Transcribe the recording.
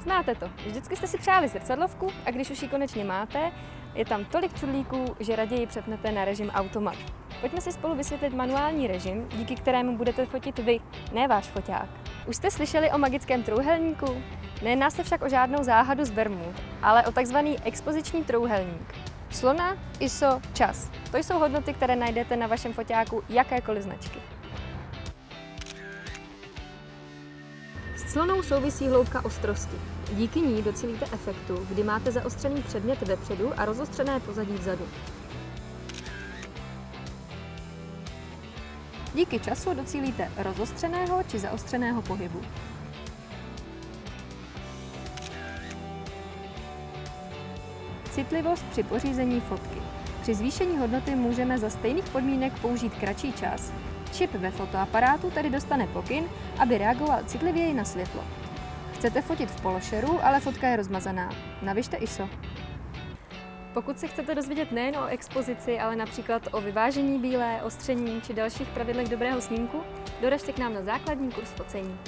Znáte to. Vždycky jste si přáli zrcadlovku a když už ji konečně máte, je tam tolik čudlíků, že raději přepnete na režim automat. Pojďme si spolu vysvětlit manuální režim, díky kterému budete fotit vy, ne váš foťák. Už jste slyšeli o magickém trouhelníku? Nejedná se však o žádnou záhadu z Bermud, ale o takzvaný expoziční trouhelník. Slona, ISO, čas. To jsou hodnoty, které najdete na vašem foťáku jakékoliv značky. S clonou souvisí hloubka ostrosti. Díky ní docílíte efektu, kdy máte zaostřený předmět vepředu a rozostřené pozadí vzadu. Díky času docílíte rozostřeného či zaostřeného pohybu. Citlivost při pořízení fotky. Při zvýšení hodnoty můžeme za stejných podmínek použít kratší čas. Čip ve fotoaparátu tedy dostane pokyn, aby reagoval citlivěji na světlo. Chcete fotit v pološeru, ale fotka je rozmazaná. Navyšte ISO. Pokud se chcete dozvědět nejen o expozici, ale například o vyvážení bílé, ostření či dalších pravidlech dobrého snímku, doražte k nám na základní kurz focení.